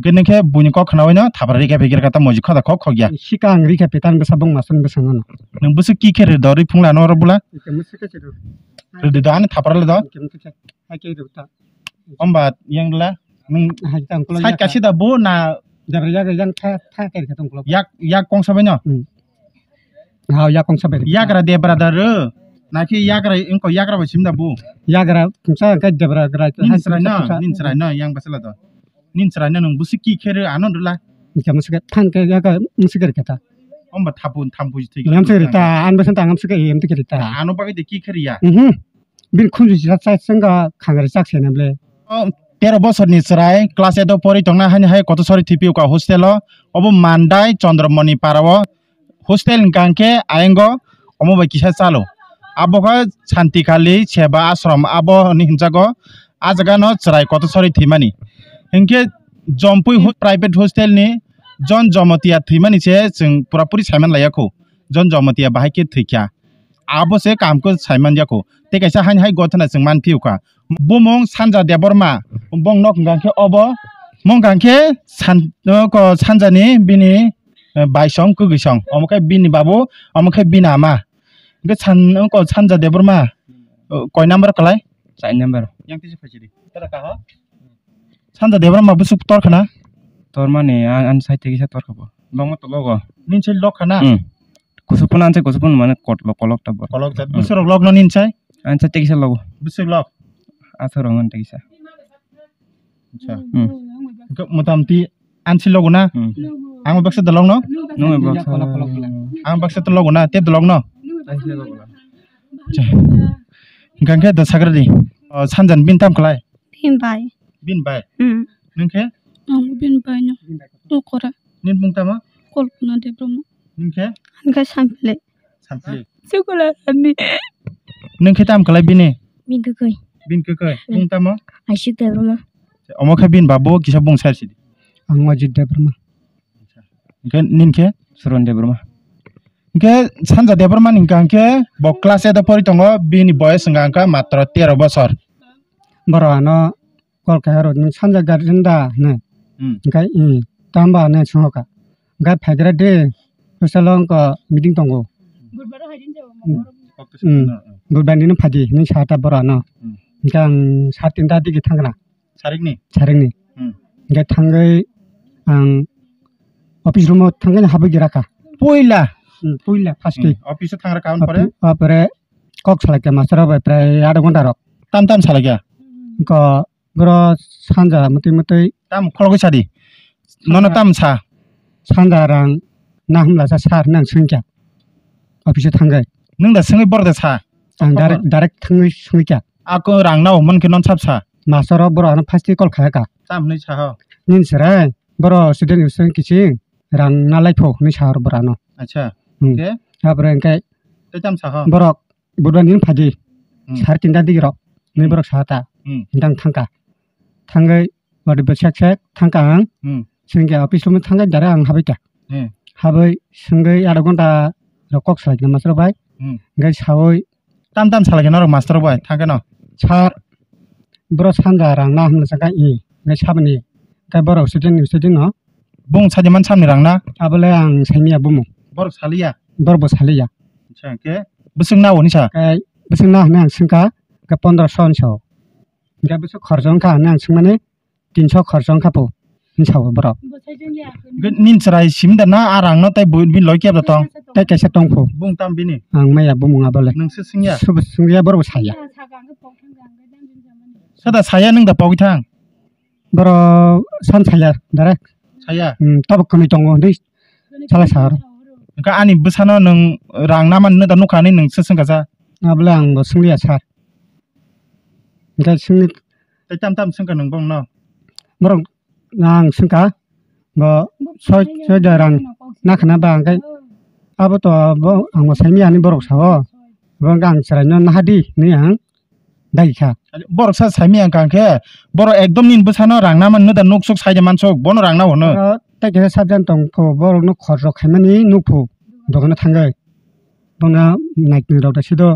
gini ke bunyi kok kenapa nya tabar rika pikir kata moji kata kok kok ya hika n g r i ke pitan ke sabong masun ke sangan nung busuk ki ke redori pung lano ora bula redodan tabar ledo ombat yang la nung sai kasih dabu na j a r a jaga yang ta ta ke katong kulo yak yak kong sabe nyo. ha yak kong sabe yak ra d e b r a d a r naki yak r a inko yak r a ba simda bo Yak r a kungsa ka debra gra nin sra na nin sra na yang basala do nin srai no nang busu ki khere anon rula ikam sika than ke ya ka sika ka ta omba thapun thampu ji thik ngam sika ta an besa tang ngam sika em te ke ta ano ba de ki khere ya mhm bin khunju ji sa sanga khangari sak se namle তেরো বছর নিচরাই ক্লাস এত পরি টংনা হানি হাই কত sorry থিপি উকা hostel অব মান্দাই চন্দ্রমণি পারাব হোস্টেল গাংকে আয়েঙ্গ অমবাই কিসা চালো আবহ শান্তিখালি সেবা আশ্রম আব হিংসাগ আজগানো চরাই কত সরি থিমানি हिंखे जम्पुई प्राइभेट हस्टेलनि जन जमतिया थैमानि से जों पुरापुरि साइमान लायाखौ जन जमतिया बाहायके थैखा आबो से कामखौ साइमान जाखौ ते कैसा हाइन हाइ गथना जों मानफिउखा बुमं सानजा देबरमा बं नक गांखे अब मं गांखे सान सानजानि बिनि বাইসং কগিসং অমুখাই বিনি বাবু অমুখাই বিনা আমা গে সান সানজা দেবর মা কয় নাম্বার কলাই চার নাম্বার ইয়াং কিছু ফাইছি তারা কাহ সান্দা দেবরাম বাবু সুপ তরখানা। তোর মানে আন সাইতে গিয়ে তরখাব। লমা তো লগ নিনছে লখানা। কুসুপন আনছে কুসুপন মানে কট কলকটা বড় কলকটা বিসর আচ্ছা, আচ্ছা। লগ ন নিনছে। আন সাইতে গিয়ে লগ। বিসর লগ। আছে রঙন তেগিসা আচ্ছা। হুম। মোটামুটি আনছি লগ না আং বাক্সে দলগ ন? ন বাক্সে। আং বাক্সে। তো লগ না তে দলগ ন? আইছে লগ না আচ্ছা। গঙ্গে দসাগরদি সানজান বিনতাম কলাই বিনবাই bin bay mm. ninke am bin banyo to kora. Nin pungtama kol puna de bromo ninke anga sample. Sample. La ami ninke tam kala biné bin kekoi bin kekoi pungtama hmm. asyik de bromo mo ka bin babo kisa bung sar sidi. Ang wajid de bromo ninke ninke suron de bromo Nke de deperman ingkang ke bo klase itu pori tonggo bini boy sengkang matro tiar bosor. Borano kolkahero ni sanja garinda ne ngai i tamba ne chhoka ngai phagra de kusalong ko meeting tongo gurbaro i n padi ne s h a t a b o r a n o ga s a t i n d a d i g i t a n g a sarigni, sarigni, ga t a n g i ang o p i s r u m o t a n g a n habagi raka poila poila first office thangra kaun pore pore কক সালাইকে master হবে প্রায় আধা ঘন্টা রক টান টান a ko bro sanja muti muti tam khologo sadi nono tam sa 산다랑 나흠라자 사르낭 승자 어피스 탕가이 nung da singi bor da sa 안 다렉 다렉 탕의 승자 ako rang na mon ke non sap sa 마서로 버로 하는 파스티 걸 가야가 tam ni sa ho 닌스라 버로 스덴 유선 기치 랑 나라이포 니 사르 버라노 acha Hmm. ke 아브라 엔kai te tam sa ho 버로 부르니 파지 Hmm. 사르 틴다 디 기로 니 버로 사타 Hmm. 인당 탕가 탕가이 버리 버착착 탕강 Hmm. 승자 어피스 로 탕가 다랑 하베자 Hmm. 하베 승가이 아르곤다 럭콕 사이나 마서로 바이 Hmm. ngai sawoi tam tam salagya no master boy thangke no char bro sanja rang na hmla saka i ngai sabni ka bro student student no bung saji man samni rang na abale ang saimia bumu bor saliya bor bo salia acha ke busung na woni sa kai bising na hna singka ka 1500 so ngai bisu kharjong ka na singmane 300 kharjong ka po ni sawo bro ge nin chrai simda na arang no tai buin bin loike da tong ta kaisa tongpho bung tam bini ang maya bumu abale nung se singya sub singya bor bo saya sada saya nung da pogi thang bro san saya dare saya tab kami tongo dei sala sar ka ani busano nung rang na man da nukani nung se singka sa abale ang bo singlia sar ida singnip tai tam tam singka nungbong no morong nang singka bo so so jarang nakna bang kai abo to bo ang mo saimi ani borok sao bang gang sarai no nahadi ni ang dai kha borok sa saimi ang kang ke borok ekdom nin busano rangna man no da nok sok sai man sok bono rangna hono tai ke sabjan tong ko borok no khorro khaimani nukphu dogana thangai bongna naik ni rawda sido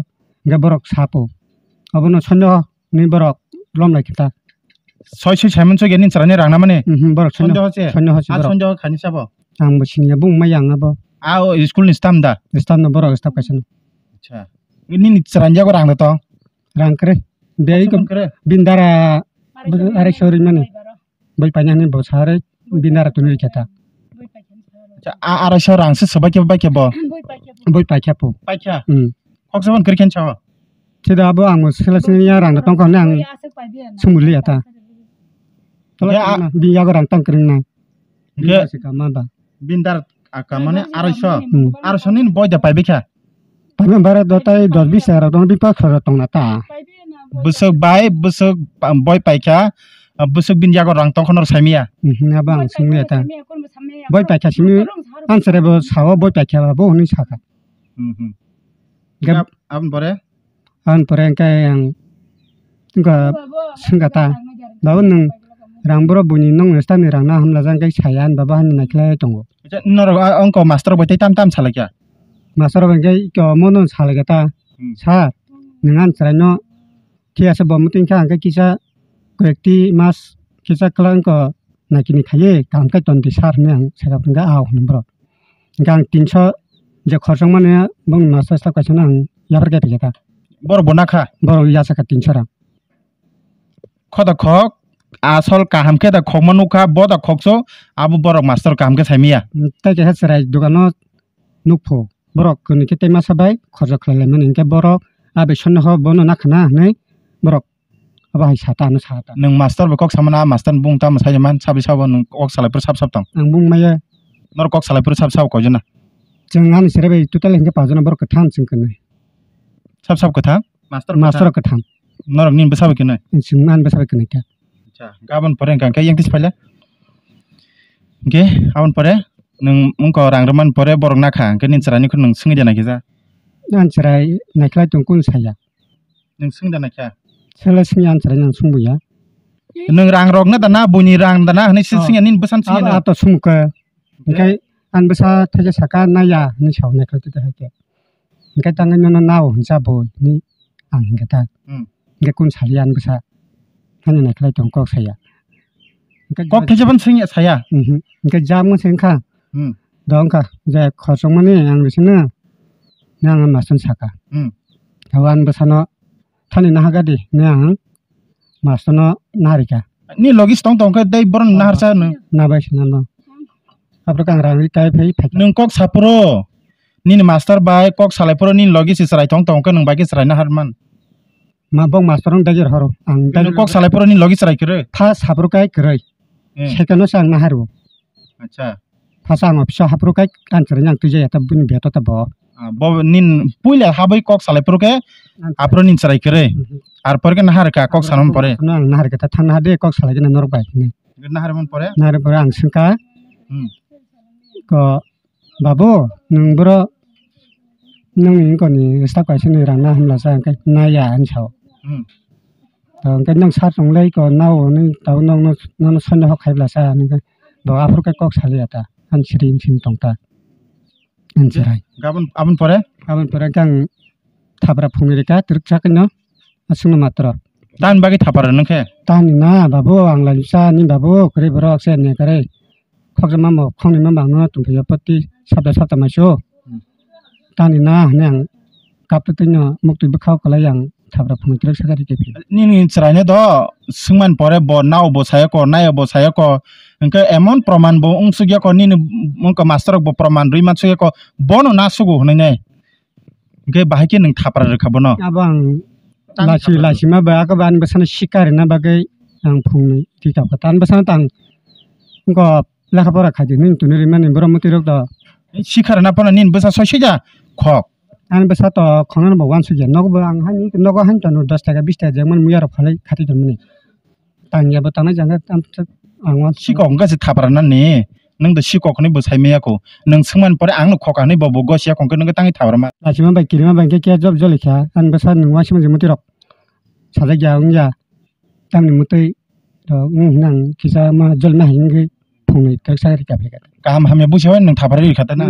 ga borok sapo abono sonno sonyo ni borok lom lai kita soi soi simon so genin sarane rang na mane borok sonjo hose sonjo hose a borok sonjo khani sabo ang bo sini bung mayang abo a o school ni stam da stan no borok stop kaisen acha ini ni saranja ko rang da to rang kre be ko kare bindara are shori mane bai panyane bo sare bindara tunuri keta acha a ara sho rang Tidak apa ang selasnya ya rang datang kau nang sumuli ya ta. Ya, Biya ko rang tang kering na. ge Biya si kama ba. bindar aka mane ara sho Hmm. ara sho nin boy da pa be kya Pagman bara dotai dos bis era dong bipa khara tong na ta. busuk bai busuk boy pa kya busuk bin jago rang tong khonor saimia Na bang sumuli ya ta. Boy pa kya simi an sere bo sawa boy pa kya ba bo ni saka. Gap pore an poreng yang nga singata. Bawon nang rang boro buni nong esta ni rang na hamla jang kay sayan baba han na klay tongo. nor angko master boy tam tam sala kya Masar bang kay ko monon salagata. Hmm. Sa dengan caranya kia sebab mungkin kan ke kisah kolekti mas kisah kelang ko nak kini kaya kam ke ton disar ni ang saya enggak au nombor. Gang tinso je khosong mana bang nasa sta ka senang ya pergi kita. bor bona kha Baru ya saka tinso rang. খদা খক আসল কাহামকে দা খক মানুকা ব দা খকসো আবু বড় মাস্টার কাহামকে সাইমিয়া Tai ke serai dugano nukpo. Borok kuni kita masa baik khosok kelele mana ingke borok abe sonno ho bono nakna nei borok abah sata no sata. নং মাস্টার বে কক সামনা মাস্টার বুং তাম সাইমান সাবি সাব নং কক সালাইপুর সাব সাব তং Ang bung maya নর কক সালাইপুর সাব সাব কজনা jangan serai total ingke pajana borok ketan singkene. Sub sub কথা sab-sab ke tham, master ke tham, norok nih besar begini, insinan besar begini kan, kawan pada yang kaya yang kispa ya, oke, kawan pada, neng mungkin orang ramen pada borong nak kah, kini cerai nih kau neng sengaja nak kisah, neng cerai nak tungkun tunggu saja, neng sengaja nak kah, selesai nih neng cerai neng sumbu ya, neng rang rong nih tanah bunyi rang dana. nih sengaja nih besar sengaja atau sumbu kah, oke. Anda bisa terjadi sakit naya, nih cowok nekat itu terjadi nggak tangan nana nau bo ni ang hingkata. Ah, nggak hmm. kun salian bisa. Hanya naik lagi tongkok saya. Kok kejaban singi saya. Mhm. Engke jamu sengka hmm. Dongka. Jadi kosong mana yang di sini. yang masuk saka. Kawan hmm. besano. Tani nahagadi. Nang masono narika. ni logis tong tong ka dai born nahar sa na nah, bai sina no nah. apro kang rang ri kai phei phek nung kok sapro nini master bai kok salai poro nini logi si serai tong tong kan nung bagi serai nahar man ma bong master ong dagir horo ang dagir kok salai poro nini logi serai kere ta sabro kai kere sekano sang nahar wo acha ta sang opsha habro kai kan serai nang tuje yata bun beto ta bo bo nin puile habai kok salai poro ke apro nin serai kere ar por ke nahar ka kok sanom pore nahar ke ta than hade kok salai ke nanor bai ne nahar mon pore nahar pore ang singka ko babu nang bro nung còn đi sao cái này là na hâm là sang cái na giả ăn chậu rồi cái nung sát trong lấy còn nâu nên tàu nung nó nó xuân nó học hay là sang nên cái đồ áp cái cọc xài ta an chỉ đi xin tông ta An chỉ này gabon abon pore abon pore càng thapra phung này cái trục chắc nó asung nó matra tan bagi thapra nó khe tan na babu ang là sa ni babu kre bro xe này kre khóc ra mà khóc này mà bằng nó tụi bây giờ bắt đi sắp tới sắp tới mà show tani na yang kapte tinyo mukti bekau kalau yang tabrak pungir terus sekali kepi nin srai ne do singman pore bo nau bo saya ko naya bo saya ko. Engke emon proman bo ung sugya ko nin mungko master bo proman rui sugya ko bono na sugu hne ne engke bahai ke nung thapar rekha bono abang lasi lasi ma ba ka ban besana shikar na bagai yang pungni ti ka tan besana tang ko lekha pora khaji nin คอกอันภาษาต่อของนั้นบอกวันสุดยอดนกบางหันนี้นกหันจันทร์ดสตากับิสตาจังมันมุยารับอะไรขัดจังมันนี่ตั้งยาบตังนั้นจังก็ตามอ่างว่าชิกองก็จะทับรันนั่นนี่นั่งแต่ชิกอคนนี้บุษย์เมียกูนั่งซึ่มันพอได้อ่างนกคอกันนี่บอกบอกเสียงก็นั่งก็ตั้งให้ทับรันมาอาชิมันไปกินมันไปแก่แก่จบจบเลิค่ะอันภาษาหนึ่งว่าชิมันจะมุติรอกสาระยาวงยาตามหนี่งมุติดอกนั่งคิดว่ามาจบไม่เห็นก็ผงในตักใส่กับเลกันการทำให้บุษยวันหนึ่งทับรันอีกขัดนะ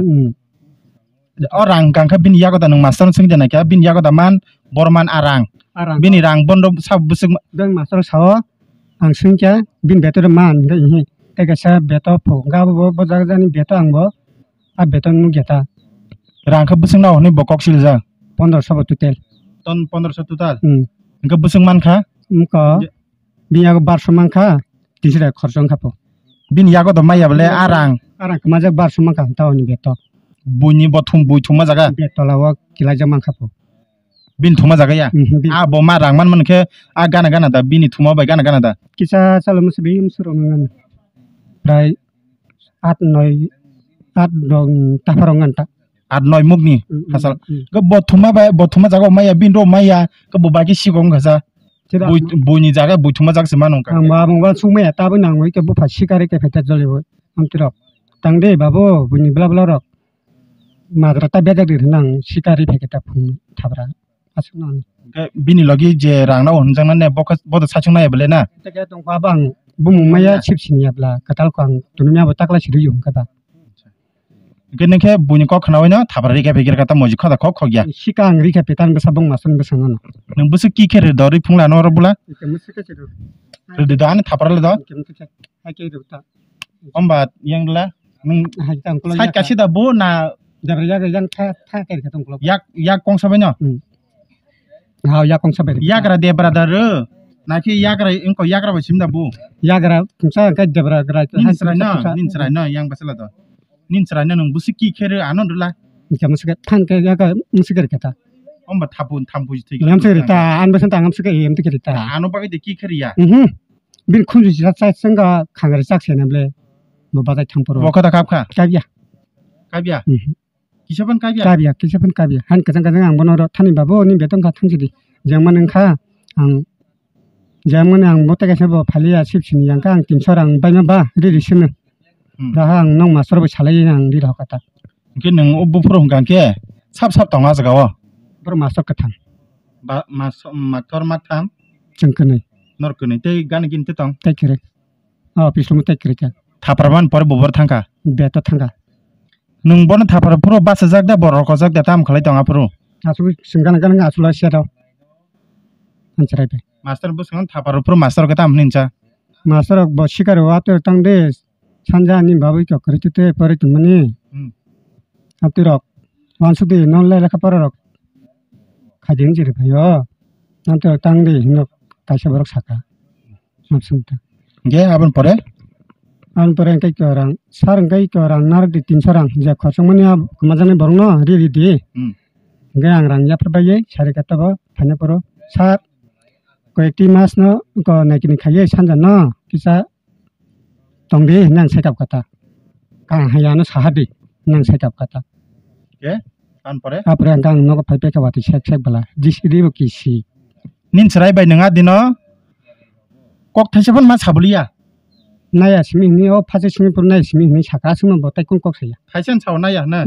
orang kangka bin ya kota nung master sing jana ka bin yago kota man borman arang. Arang. Bin irang bondo sab busuk dan master sawo ang sing ka bin beto man da ini tega sa beto po. Ga bo bo ja jani beto ang bo a beto nu geta rang ka busuk na ni bokok sil ja 1500 tutel. Ton pondor tutal. Hmm. Ka busuk man kha? Ka? Bin ya bar 1200 man kha? Tisira khorchong kha po. Bin ya kota mai ya, ya arang. arang ka majak 1200 man kha ta ni beto. buini bo thum bui thuma jaga be tolawa kila jamang khapo bin thuma jaga ya a bo ma rangman man khe a gana gana da bini thuma bai gana gana da kisa salam sibi um suro ngan prai at noi at dong taparongan ta at noi mugni hasal go bo thuma bai bo thuma jaga maya bin ro maya go bo ba ki sigong khasa buini jaga bui thuma jaga simanong ka ma ma sume ta bu nang oi ke bo phasikare ke pheta jole bo am tirok tangde babo buini bla bla rok madra ta beda dir nang sikari pheke ta phung thabra asung nang je rang na on jang na ne bo bo da sachung na. Ya bele na ta ke tong pa bang bu mong maya chip sini ya bla katal kwang tunumya bo takla siru yung ka ba ga ne ke buni ko khana na thabra ri ka begir kata moji khada khok khok ya. Sika ang ri ke petan ba j a r a jang ta ta k e t o n g k l o Yak yak kong sabe nyo Ha yak kong sabe. Yak ra de brother. Naki yak ra inko yak ra basim da bu. Yak ra sa ka de bra gra. Nin sra no, nin sra no yang basala to. Nin sra no nung busi ki kher anon rula. Jam sa tan ka yak musi ker keta Om ba tabun thampu ji thik. Yam sa ta an basan ta am sa ka yam ta ker ta. Ano ba de ki kher ya. Bin kunjuji sa sa nga khangare sak senamle. Mo ba ta tam poro Wo ka ta ka ka ka ya ka ya. 기셔번 까비야. 까비야, 기셔번 까비야. 한 가장가장 안 번호로 타니바보, 님 몇동 같은지리. 장만은 가, 앙, 장만은 앙 못하게서보 발리야 십신이 양가 앙 띵초랑 발면 봐, 이리 있으면. 나항 농 마스로보 잘라이랑 리라 같다. 이게 능 오부프로 한게 삽삽 동화서 가와. 바로 마스 같아. 마 마스 마터 마탐. 정근이. 너그니 때 간이 긴때 땅. 때 그래. 아 비스무 때 그래. 다 바라만 버려 보버 탄가. 배터 탄가. Nung bon thapra pro basa jak da bor ko jak da tam khalai tonga pro asu singgan gan asu la sia daw ansarai be master bu sang thapra pro master ka tam nincha. Master bo sikar wa to tang de sanja ni babu ko kare te pare tumani Hmm. apti rok. Wansu de non la la kapara rok. Khajing jiri bhayo nam to tang de hino kaisa borok saka. Ge abon pore anpore angkai ke orang sar angkai orang nar di tin sarang ja kosong mania ya kemajane borong no ri ri di. Hmm. Ngai ang rang. Ya perbaye sari kata bo. Tanya poro. Sar koekti mas no. Ko naikini khaye sanja no. Kisa tongdi nang sekap kata kang hayano sahadi nang sekap kata ke a apre angkang no ko phaipe ka wati sek sek bala. Bela? bo kisi nin serai bai nanga dino kok thaisepon mas habulia ya? naya simi ni o pase simi pur naya simi ni saka sima botai kun kok saya kaisen chao naya na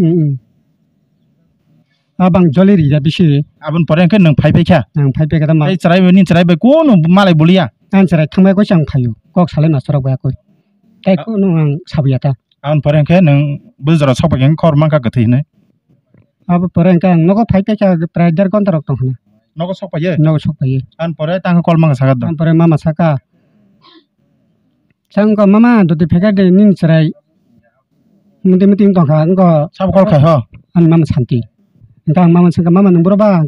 abang jole ri ya bisi abun pore ke nang phai pekha nang phai pekha ma chrai ni chrai ba ko no malai bolia an chrai thangmai ko chang phayo kok sale na sorok ba ko tai ko no ang sabya ta an pore ke nang bujra sop ke khor ma ka gathi ne अब परे का नगो फाइते का प्राइजर कोन तरक तो हना नगो सपाये नगो सपाये अन परे तांग कॉल मांग सका अन परे मामा सका ช่างก็มาม่าตัวที่แพื่อนจนิ่งสไรมันเต็มติมต่อขาก็ชอบข้อไข่ฮะอันมามันสันติต่างมามันสังกัดมามันนุ่มบุรบ้าง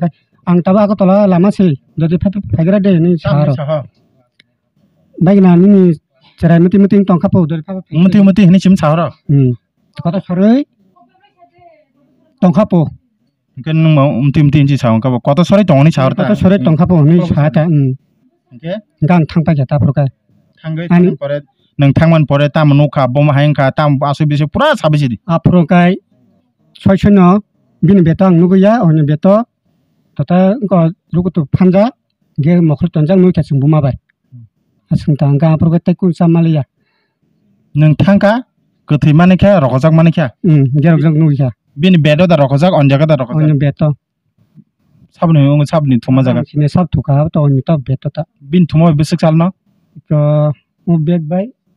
อังตาบ้าก็ตัวละลามาสิตัวที่เพ็กเกจนี่งสารไกินานนี่สไรมันเต็มติมต่อขาปูตัวที่เพ็กมันเต็มติมนี่ชิมสารอืมก็ต้องสลยต่อขาปูกันมองติมติมจีสาวก็บอกก็ต้องสลยต่อนี่สารก็ต้องสลยต่อขาปูนี่สารจ้ะอืมกันทั้งไปจะตาโปรแกรม 이 웅스렁은 hasal 응 녹다 engko uri kutu je nung mani bini ya totra khajak abo khari kutu bini binda um bo school kansala kansaka kai kani tukmani nang pairi mani na nang pairi mani bini ro tai spot tam tong dehero kuno bujang ma mari khlajang ma mari aboro ang saiki male tam khana ka tam nukha 다가시면 그 판는 거 어룩도 판장 놓고 gang tai kun samali ai ko bun drum donga kuno bujang ma mari sebjang ma mari khlajang ma mari rok to tong bin ya angko nung do bono tui paipuro ke paper ki janu ka tatrao dukhi mari ha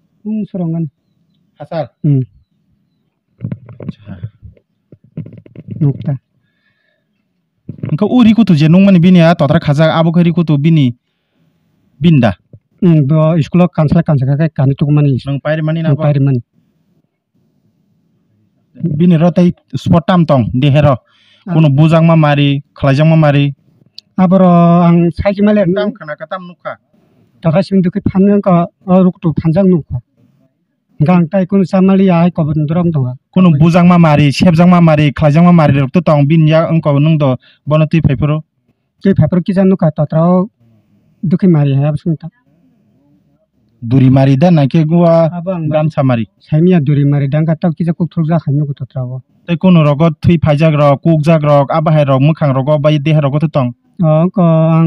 sunta duri mari da na ke gua abang gamsa mari saimia duri mari. Dang ka tak ki 다가시면 그 파는 거 어록도 판장 놓고 গাংটাই কোন সামালি আই কবন দরম দঙ্গা কোন বুজাং মা মারি সেবজাং মা মারি খাইজাং মা মারি রক্ত তং বিন ইয়া অং কবন নং দ বনতি ফাইফর কে ফাইফর কি জানো কা তত্রাও দুখি মারি হ্যাঁ শুনতা দুরি মারি দা নাকি গুয়া গামছা মারি সাইমিয়া দুরি মারি ডাং কাটাও কি যা কুক থুক যা খাইনো কত তত্রাও তাই কোন রগত থুই ফাইজাগ রক কুক জাগ রক আবা হাই রক মুখাং রক বাই দেহ রগত তং অ ক আং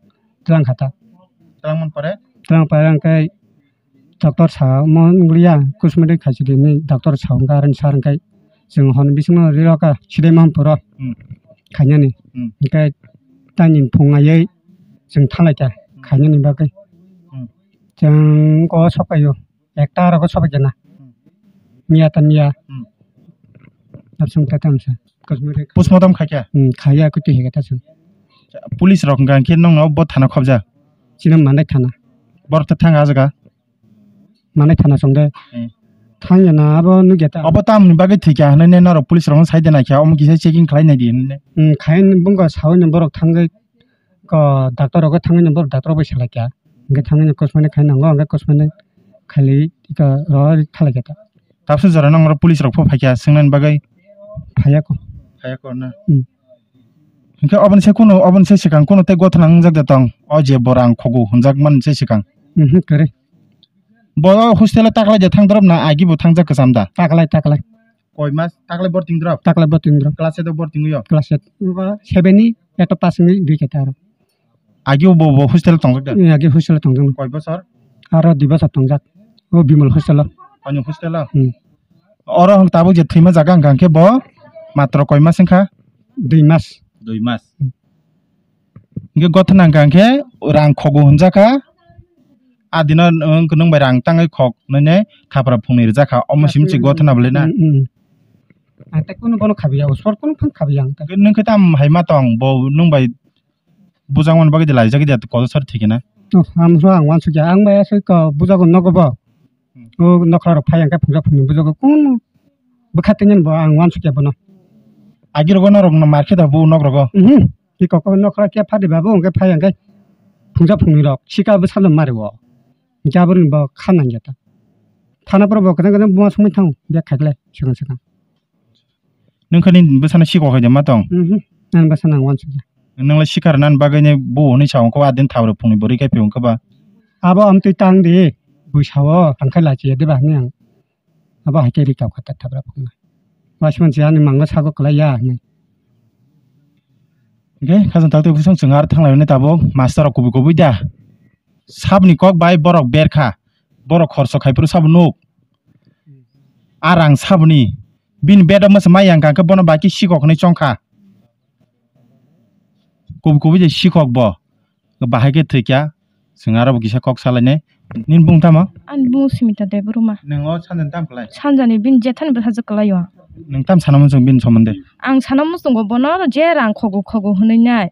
terang kata telang mon pare telang parang kai doktor sa mon gulia kusmede khajili ni doktor sa ngaren sarang kai jeng hon bisung ri ka chidemam puro kanyani kai tanin phongayei jeng thalai ta kanyani ba kai jeng ko sokayo ekta ra ko sokajana niya ta niya 납성 따담사 kusmede kusmodam khakya kaya kuti hega ta jeng side na kya om kisa checking khlai na di ne 음, 가인 뭔가 사원년 버럭 탄거 그 닥터하고 당연히 버럭 닥터 보시 살았냐. 그게 당연히 코스메네 가인 거 그게 코스메네 칼리 이거 러 탈라겠다. tapsu jara nong ro police rok pho phakya singnan bagai 파야고. phaya ko na Hmm. hingke oboni se kuno oboni se sikang kuno tei gotonang hungjak de tong o je borang khogu hunjak man se sikang kare bo hostel taklai je thangdrop na agi bo thangjak kasam da taklai taklai কয় মাস তাকলে বর্তিং দ্রপ তাকলে বর্তিং দ্রপ ক্লাসে তো বর্তিং ইয় ক্লাসে সেভেনই এত পাস দুই কেটে আর আগেও বব হোস্টেল তংজাক আগে হোস্টেল তংজাক কয় বছর আর দুই বছর তংজাক ও বিমল হোস্টেল অন্য হোস্টেল অর হং তাবো যে থৈমা জাগা গাংকে ব মাত্র কয় মাস খা দুই মাস দুই মাস গথ নাংকাংকে রাং খগ হনজাকা আদিন নং রাং তাঙ্গাই খক নইনে খাপরা ফুংনি জাখা অমসিম চি গথ না বলেনা আতে কোন কোন খাবি আও সর কোন কোন খাবি আং তা নং কে তাম হাইমা তং ব নং বাই বুজাংমান বাগে দিলাই জাগে দিয়াত কত সর ঠিক না আম সর আং ওয়ান সুকি আং বাই আসে ক বুজাগন নগব ও নখরা ফাই আং কা ফুজা ফুনি বুজাগ কোন বখাতেন ব আং ওয়ান সুকি বনা agir gono rong na market abu nok rogo mhm ti koko no khra ke phadi babu ongke phai angke phungsa phungi rok chika bu sam mari wo jabur ni ba khanan ja ta thana par ba kadang kadang buma sumi thang be khakle chunga chunga nung khani bu sana chiko khaja ma tong mhm nan ba sana wan chuja nung la shikar nan ba gane bu ni chaung ko adin thawre phungi bori ke pyung ka ba abo am tu tang de bu chawo angkhala che de ba ne ang abo hakeri ka khatat thabra phunga मास मोनसे आंनि मांगा सागो खालाया ओके खाजों थाखते बुसं जों आरो थांलायनो दाबो मास्टाराव गुबै गुबै दा साबनि कक बाय बरक बेरखा बरक खरस खायफोर साब नक आर आं साबनि बिन बेद मोस माइ आं गांखो बन बाकि सिखकनि चंखा गुबै गुबै जे सिखक ब बाहायगे थैखा जों आरो गिसा कक सालायनाय nin bung tama an bu simita de bruma ningo sanan tam khlai sanjani bin jetan ba haja kalayo nung tam sanam jong bin somonde ang sana musung bono je rang khogu khogu hunai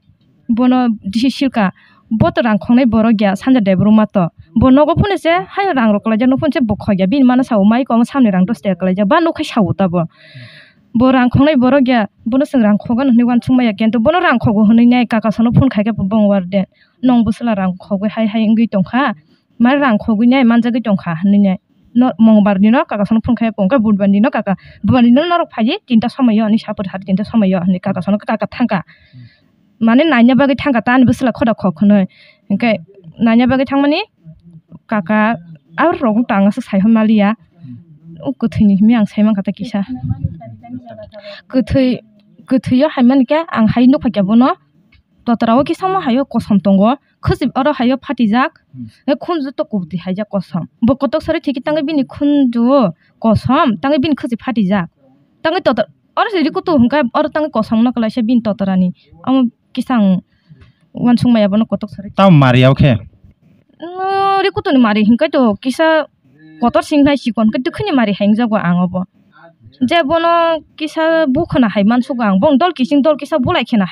bono disi silka boto rang khongnai boro gya sanja de bruma to bono go phune se hayo rang ro kalaja no phun se bokho gya bin mana saw mai ko samne rang to ste kalaja ba no khai saw ta bo bo rang khongnai boro gya bono sing rang khogan ni wan chungma ya ken to bono rang khogu hunai nai kaka sono phun khai ga bong war de nong busla rang khogu hai hai ngi tongkha ma rang khogui nai manjagui tongkha hanui nai no mongbar dino kaka sono phone khai pongka budbar dino kaka budbar dino norok phaji tinta somoyo ani sapor hat tinta somoyo ani kaka sono kaka thangka মানে নাইনা বাগে থাকা তান বসলা খদা খখন ইনকে নাইনা বাগে থাং মানে কাকা আর রং টাঙাসে সাইহ মালিয়া ও গথৈনি মি আং সাইমান কাটা কিসা গথৈ গথৈয় হাইমান কে আং হাই নফাকিয়াবো ন samo hayo kosom tongo khosib oro hayo phatijak e khunju to kubti haija kosom bo kotok sari thiki tangi bini khunju kosom tangi bin khosib phatijak tangi totor oro siri kutu hungka oro tangi kosom no kala se bin totorani amo kisang wansung maya bono kotok sari তাও মারিয়াও খে no ri kutu ni mari hingka to kisa kotor singnai sikon ke dukhini mari haingjago ang obo je bono kisa bukhana haiman sugo ang bong dol kising dol kisa bulai khena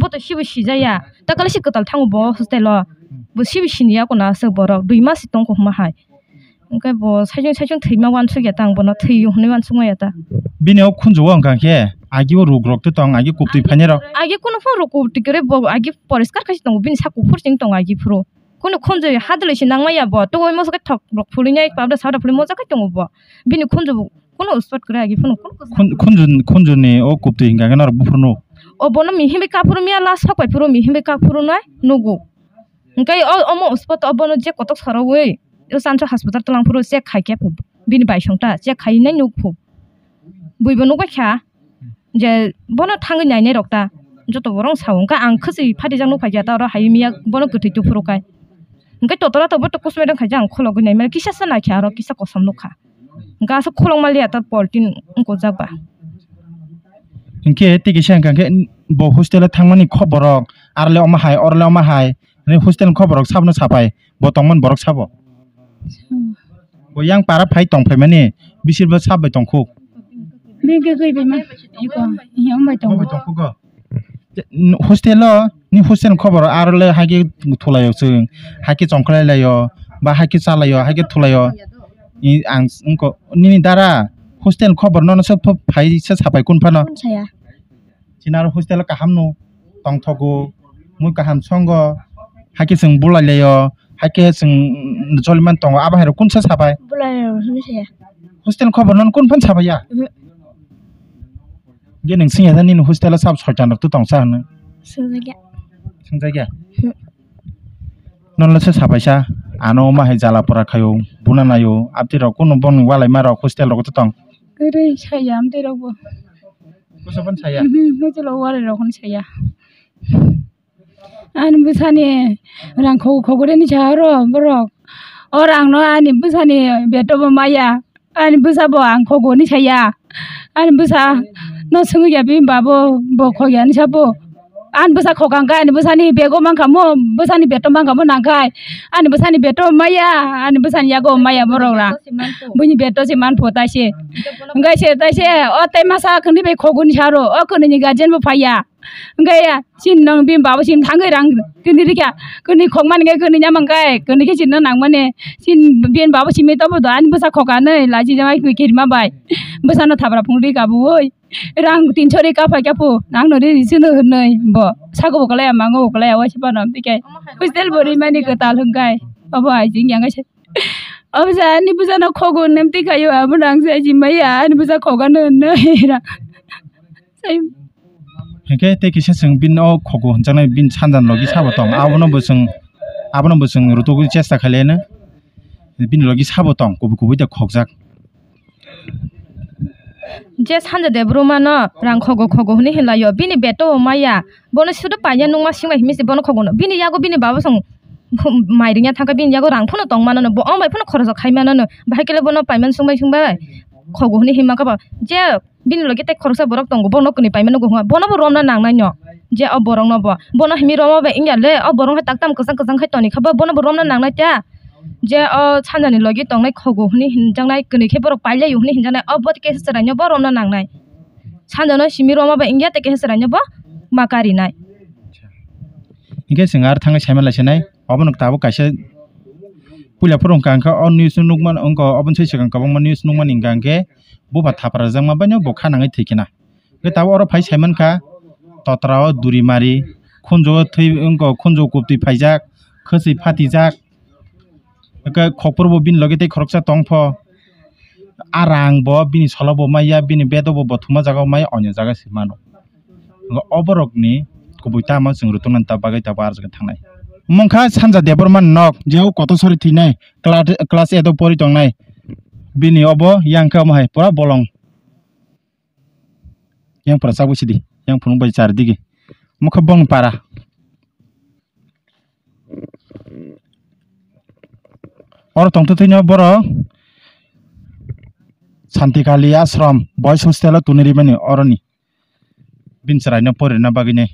boto sibu si jaya ta kala si kotal thangu bo hostel lo bo sibu si ni yakona se borok dui ma si tong ko ma hai angkai bo sajung sajung thei ma wan su ya tang bo no thei yu ne wan su ma ya ta bine ok khun jo ang ka ke agi o rug rok te tong agi kup ti phane ro agi kono phon ro kup ti kore bo agi poriskar ka si tong bin sa ku phur sing tong agi phro কোন খুঁজে হাতলে সে নাংমাই যাব তো ওই মশকে ঠক রক ফুলি নাই পাবলে সাদা ফুলি মজা কাটতে হব বিনি খুঁজব কোনো উৎপাত করে আগে ফোন খুঁজুন খুঁজুনি ও কুপ্তি হিঙ্গা কেন আর বুফুনো obono mihimbi kapuru mia la sakwai puru mihimbi kapuru noi nugu ngkai o omo ospot obono je kotok sarowei o sancho hospital tlang puru se khai ke pub bini bai songta je khai nai nugphu buibo nugo kha je bono thangi nai nai rokta joto borong saungka ang khisi phati jang nukhai ja ta ro hai mia bono kuthi tu puru kai ngkai totora to bot kusme dang khaja ang khologi nai mel kisa sa na kha ro kisa kosam nukha ngka sa kholong malia ta poltin ngko jakba inke ti kisang kang ke bo hostel thangmani khoborok arle oma hai orle oma hai re hostel khoborok sabno sapai bo tongmon borok sabo bo yang para phai tong phai mani bisir ba sab bai tongkhuk ni ke ke bai ma iko yang bai tong bai tongkhuk hostel ni hostel khobor arle hage thulayo chung hake chongkhlailayo ba hake chalayo hake thulayo ang ko ni dara hostel khobor no so phai se sapai kun phano chinar hostel ka hamnu tong thogo mu ka ham songo haki sing bulai le yo haki sing jolman tong aba hero kun se sapai bulai hostel khobor non kun phan sapai ya ge ning sing ya ni hostel sab sojan tu tong sa na sungja sungja non le se sapai sa ano ma he jala pora khayo bunanayo apti ro kun bon walai ma ro hostel ro tu tong कुसबन साया Hotel wale ro kon saya. Ani busani rang kho kho gore ni charo borok. Orang no ani busani beto bo maya. Ani busa bo ang kho go ni saya. Ani busa no sungu ya An busa kho kang kai ani busani bego mang kamu busani beto mang kamu nangkai. Ani busani beto maya. Ani busani yago maya borok la. Bunyi beto si man pota si. Enggak ngay à xin nông bim bảo xin thang người rằng, cứ đi kia cứ đi khóc man cái cứ đi nhắm cái, cứ đi cái xin nông nặng mà nè. Xin bim bảo xin mấy tao bảo anh bớt khóc anh ấy lại chỉ cho mấy người kia mà bài. Bớt nó tháp ra phung đi cả bố ơi. Rang tin cho đi cả phải cả bố nặng nó đi xin nó này bỏ sao có bố cái mà ngô cái ơi xin bảo nó đi cái cứ sel bố đi mấy cái tao lưng cái. Bảo bảo chính dạng cái ông ờ, già ni bây giờ nó khóc rồi nem tí cái yêu à bữa đang sẽ chỉ mấy à ni bây giờ khóc cái nơi. Nơi ra কে তেকি সেসং বিন অ খগো জানাই বিন ছানজান লগি ছাবতং আবনো বসং আবনো বসং রুতুগু চেষ্টা খালে বিন লগি ছাবতং কবি কবি দে খগজাক যে সানজা দে ব্রমান রাং খগো খগো হনি হেলাইও বিনি বেটো ওমাইয়া বনো সুদ পাইয়া নুমা সিমা হিমিসে বনো খগো বিনি ইয়াগো বিনি বাবসং মাইরিয়া থাকা বিন ইয়াগো রাং ফনো তং মানন বো অমাই ফনো খরজ ভাইকেলে বনো পাইমান সুমাই সুমাই খগো হনি হিমা কাবা যে dini logi tek khoroksa borok tongo bono kuni paimano gonga bono bo romna nang nanyo je o borong no bo bono himi romo be inga le o borong he taktam kosang kosang khai toni khaba bono bo romna nang na ta je o chanjani logi tongnai khogo huni hinjangnai kuni khe borok paile yu huni hinjangnai o bot ke sranyo bo romna nang nai chanjano simi romo be inga te ke sranyo bo makari nai inge singar thang chaimala chenai obonok tabu kaise puila phurung kangkha o news nuk man onko obon sei sekang kwbangma news nuk maning kangkhe buba thapra jangma banyo bo khanangai thikina ge tawo oro phai saiman kha totrao duri mari khunjo thui onko khunjo kupti phaijak khasi phatijak ka khokporbo bin logete khoroksa tongpho arang bo bini solobo maya bini bedobo bothuma jaga maya onyo jaga simano oborokni kubui tama sing rutungan tabagai tabar jaga thangnai Mungkin sanja debarman nok jeo koto sori thinai kelas itu pori tongnai bini obo yang kau mahai pura bolong yang pura sabu sedih yang phunung bai char digi muka bong para orang tong to thinyo boro santi kali ashram boys hostel tuniri mani orani bin sarai na pori na bagine